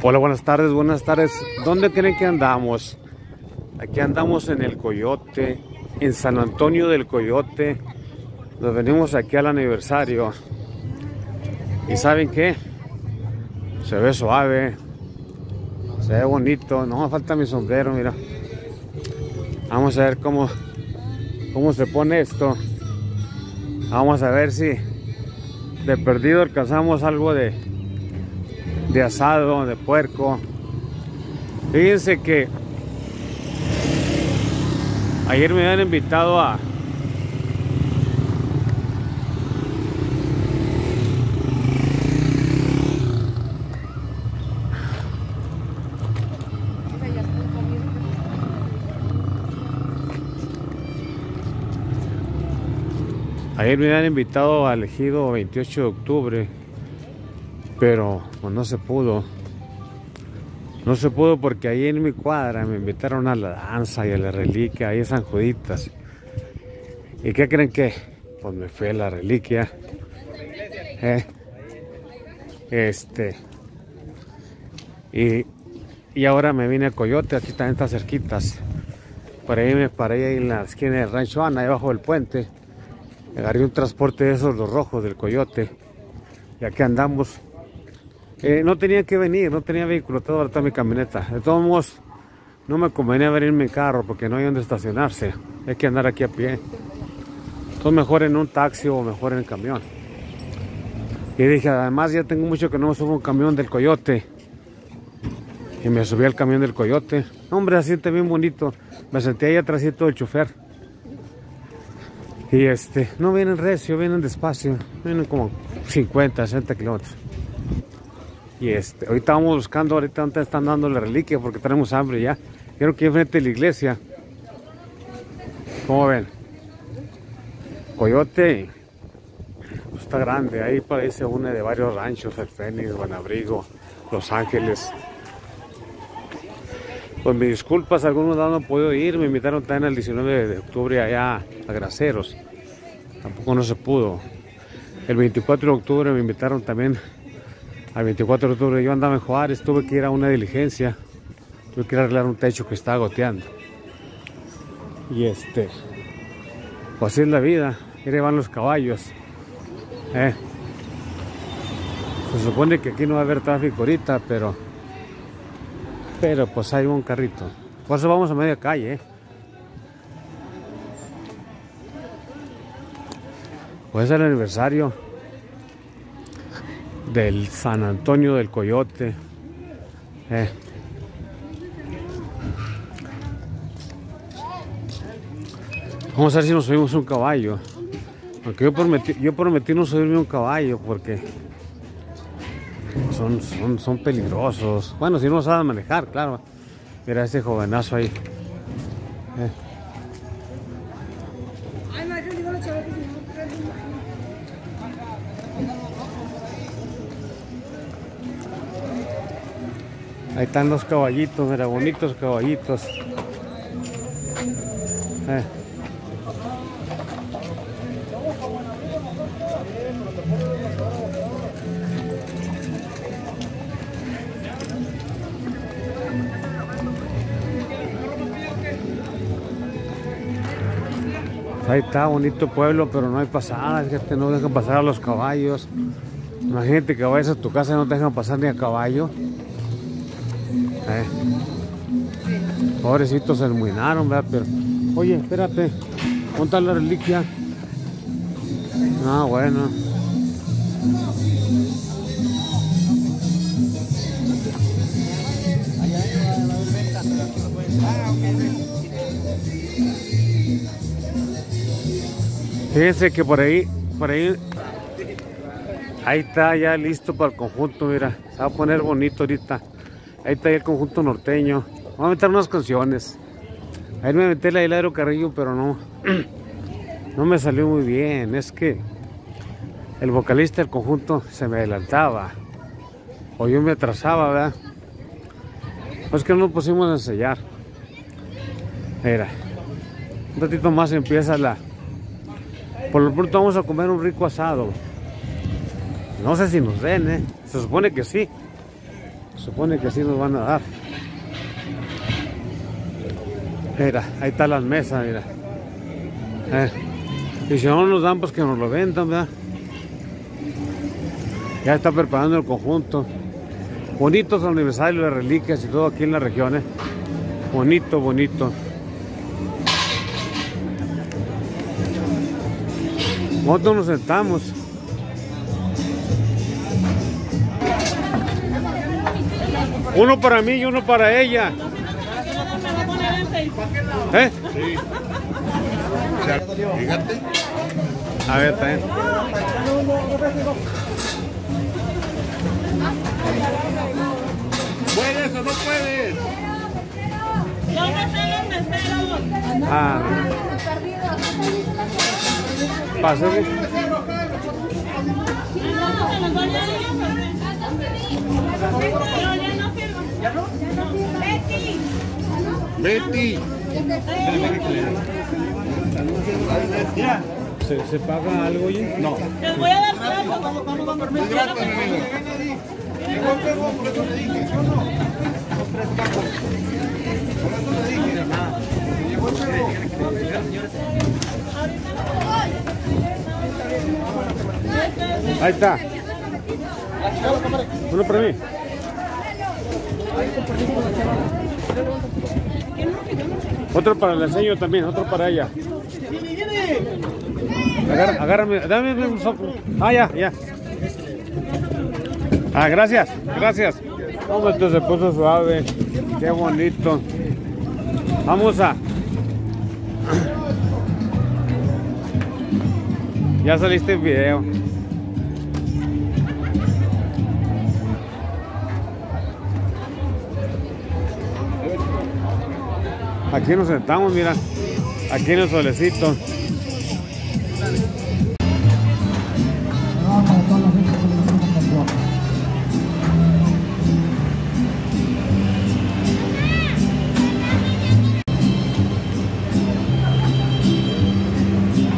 Hola, buenas tardes, buenas tardes. ¿Dónde creen que andamos? Aquí andamos en el Coyote, en San Antonio del Coyote. Nos venimos aquí al aniversario. ¿Y saben qué? Se ve suave. Se ve bonito. No me falta mi sombrero, mira. Vamos a ver cómo, cómo se pone esto. Vamos a ver si de perdido alcanzamos algo de, de asado, de puerco. Fíjense que ayer me habían invitado a Ayer me habían invitado al ejido 28 de octubre, pero pues, no se pudo. No se pudo porque ahí en mi cuadra me invitaron a la danza y a la reliquia, ahí en San Juditas. ¿Y qué creen que? Pues me fui a la reliquia. Eh, este. Y, y ahora me vine a Coyote, aquí también está cerquitas. Por ahí me paré ahí en la esquina del Rancho Ana, ahí bajo el puente. Agarré un transporte de esos, los rojos del Coyote. Y aquí andamos. Eh, no tenía que venir, no tenía vehículo, todo está mi camioneta. De todos modos, no me convenía venir en mi carro porque no hay donde estacionarse. Hay que andar aquí a pie. Entonces mejor en un taxi o mejor en el camión. Y dije, además ya tengo mucho que no subo un camión del Coyote. Y me subí al camión del Coyote. Hombre, así siente bien bonito. Me senté ahí atrás del chofer. Y este, no vienen recio, vienen despacio, vienen como 50, 60 kilómetros. Y este, ahorita vamos buscando, ahorita están dando la reliquia porque tenemos hambre ya. Quiero que enfrente de la iglesia. ¿Cómo ven? Coyote, pues está grande, ahí parece una de varios ranchos, el Fénix, Buenabrigo, Los Ángeles. Pues mis disculpas, algunos no han podido ir, me invitaron también el 19 de octubre allá a Graceros. Tampoco no se pudo. El 24 de octubre me invitaron también. Al 24 de octubre yo andaba en Juárez, tuve que ir a una diligencia. Tuve que ir a arreglar un techo que estaba goteando. Y este, pues así es la vida. Ahí van los caballos. Eh. Se supone que aquí no va a haber tráfico ahorita, pero pero pues hay un carrito. Por eso vamos a media calle. ¿eh? Pues es el aniversario del San Antonio del Coyote. Eh. Vamos a ver si nos subimos un caballo. Aunque yo prometí, yo prometí no subirme un caballo porque son, son, son peligrosos. Bueno, si no saben manejar, claro. Mira ese jovenazo ahí. Ahí están los caballitos, mira, bonitos caballitos. Eh. Ahí está, bonito pueblo, pero no hay pasada, fíjate, no dejan pasar a los caballos. Imagínate que vayas a tu casa y no te dejan pasar ni a caballo. Pobrecitos se enmuinaron, ¿verdad? Pero, oye, espérate, ¿dónde la reliquia? Ah, bueno. Fíjense que por ahí, por ahí, ahí está ya listo para el conjunto, mira, se va a poner bonito ahorita. Ahí está el conjunto norteño. Vamos a meter unas canciones. Ahí me metí la Hilario Carrillo, pero no, no me salió muy bien. Es que el vocalista del conjunto se me adelantaba. O yo me atrasaba, ¿verdad? Pues que no nos pusimos a ensayar. Mira, un ratito más empieza la, por lo pronto vamos a comer un rico asado. No sé si nos den, ¿eh? Se supone que sí. Supone que sí nos van a dar. Mira, ahí están las mesas, mira. Eh, Y si no nos dan, pues que nos lo vendan, ¿verdad? Ya está preparando el conjunto. Bonitos el aniversario, las reliquias y todo aquí en la región, ¿eh? Bonito, bonito. Nosotros nos sentamos. Uno para mí y uno para ella. ¿Eh? Fíjate. A ver, también. ¿Puedes o no puedes? ¿Dónde están los meseros? Ah, pásale. ¿No se los doy a ellos? Pero ya no sirvo. Betty. ¿Se, se paga algo, oye? No. Les voy a dar trabajo. Ahí está. Uno para mí. Otro para el enseño también, otro para ella. Agar- agárrame, dame un soco. Ah, ya, ya. Ah, gracias, gracias. Hombre, esto se puso suave. Qué bonito. Vamos a. Ya saliste en video. Aquí nos sentamos, mira. Aquí en el solecito.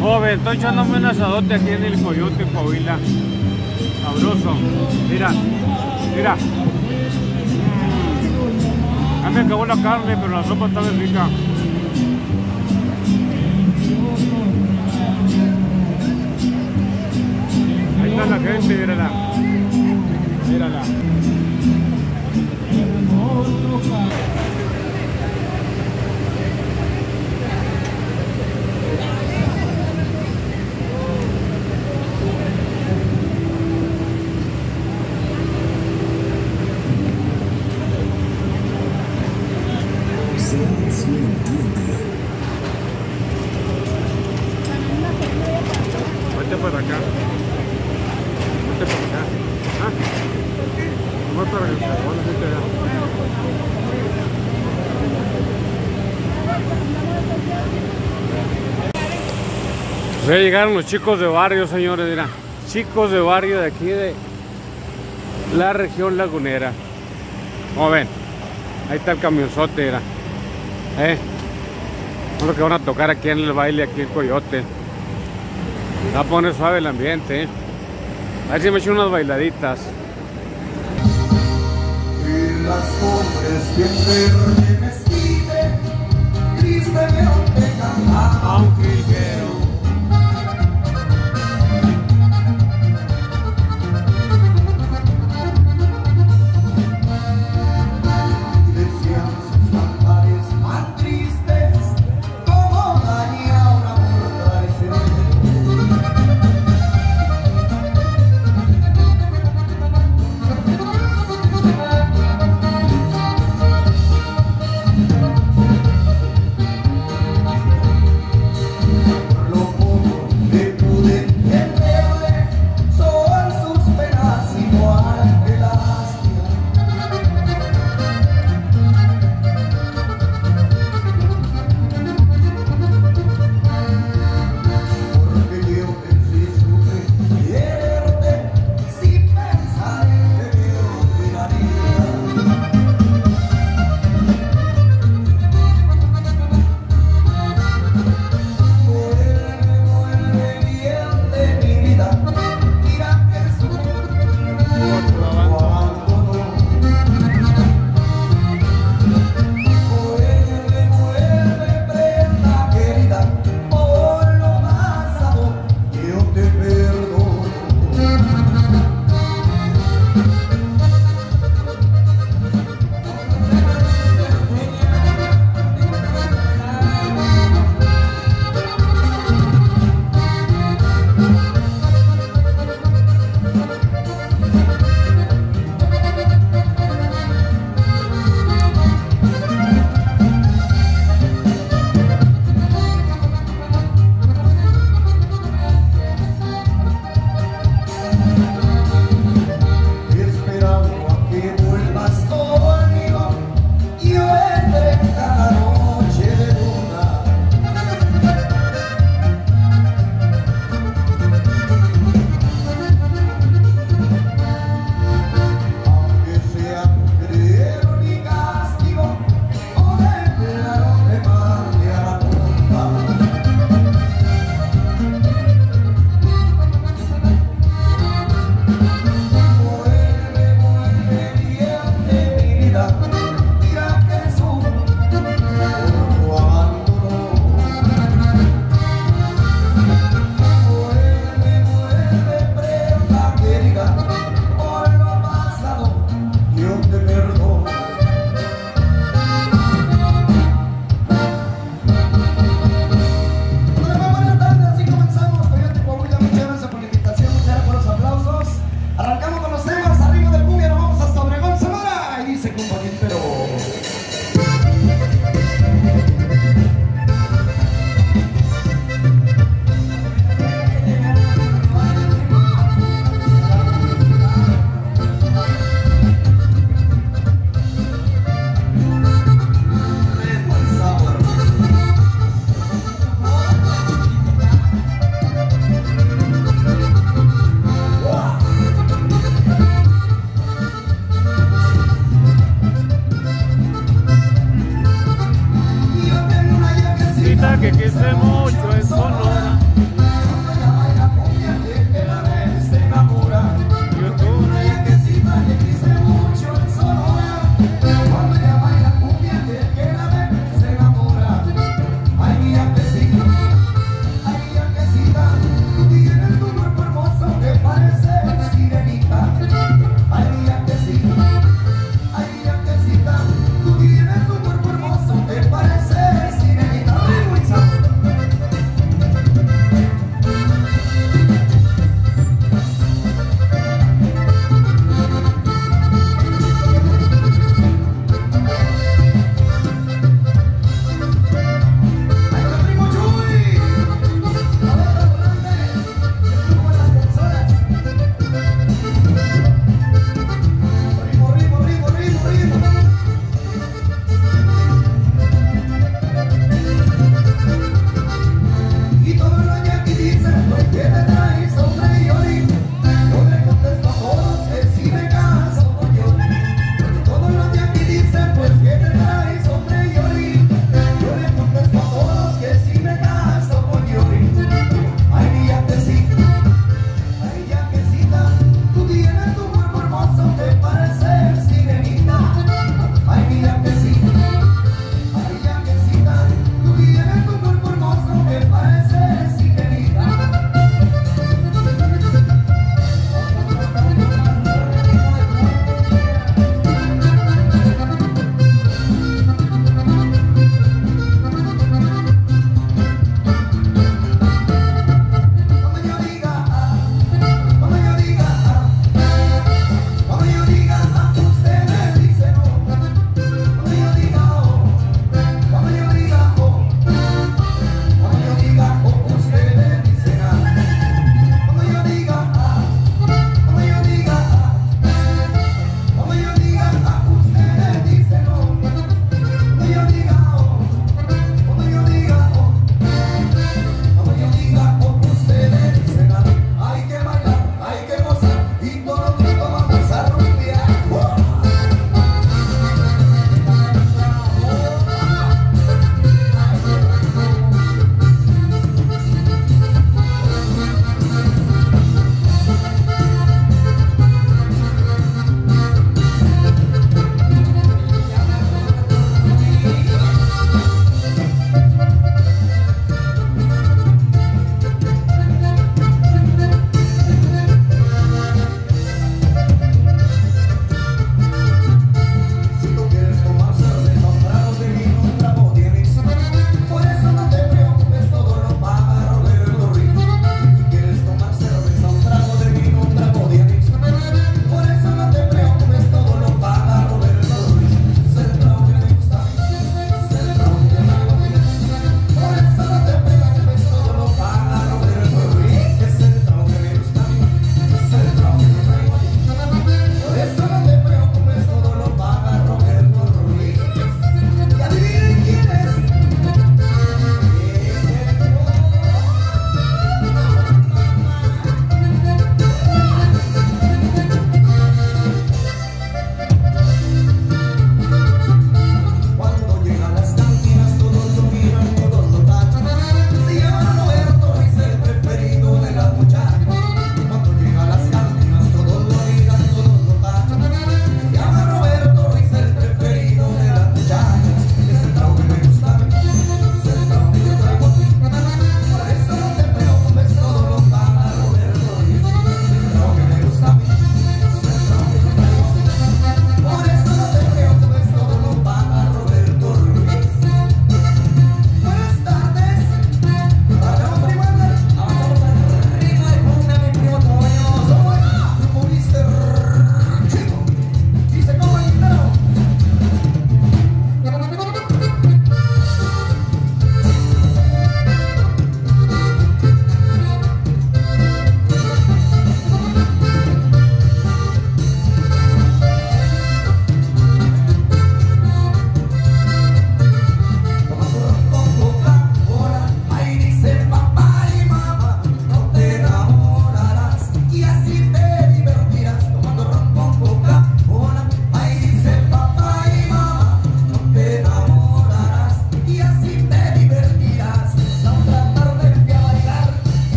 Joven, estoy echándome un asadote aquí en el Coyote, Coahuila. Sabroso. Mira, mira. Ya me acabó la carne, pero la sopa está rica. Ahí está la gente, mírala. Mírala. Vete para acá. Vete para acá. Ah. Vamos para que se pone gente allá. Pues ya llegaron los chicos de barrio, señores, mira. Chicos de barrio de aquí de la región lagunera. Como ven, ahí está el camionzote, mira. Eh. Es lo que van a tocar aquí en el baile, aquí en Coyote. Va a poner suave el ambiente, ¿eh? A ver si me echo unas bailaditas. Y las pegan Aunque